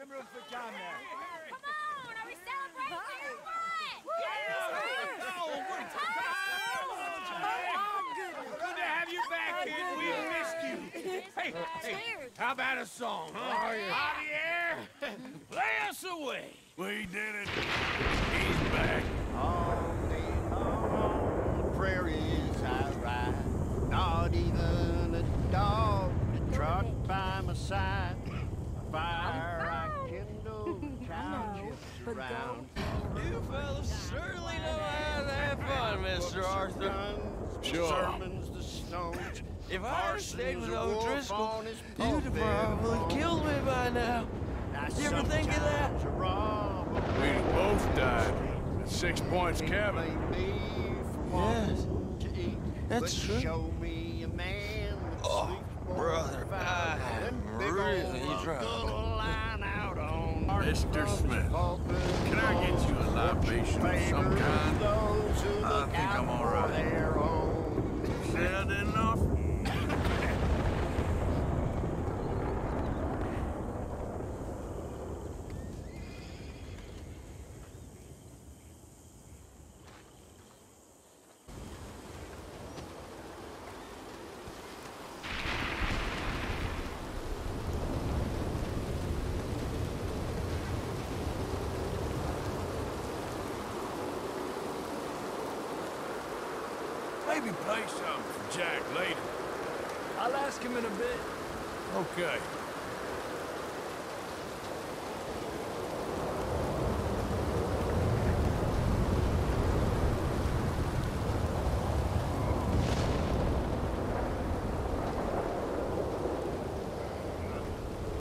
some room for John there. Come on, are we celebrating or what? Good to have you back, kid. We missed you. Hey, hey, how about a song, huh? Javier, play us away. We did it. He's back. All day long, the prairies I ride. Not even a dog to trot by my side. A around. You fellas certainly know how to have fun, Mr. Arthur. Guns, Sure. Sermons to stones. If I had stayed with Parsons a wolf O'Driscoll, on his you'd have probably killed me by now. Now You ever think of that? sometimes a We'd both died at Six Points may Cabin. Yes. want to eat, That's true. Mr. Smith, Can I get you a libation of some kind? I think I'm all right. Maybe play something for Jack later. I'll ask him in a bit. Okay.